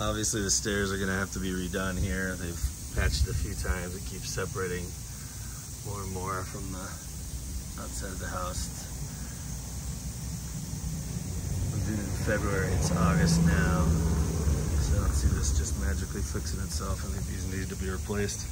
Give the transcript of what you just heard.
Obviously the stairs are gonna have to be redone here. They've patched a few times. It keeps separating more and more from the outside of the house. We've in February, it's August now. So I don't see this just magically fixing itself. I think these need to be replaced.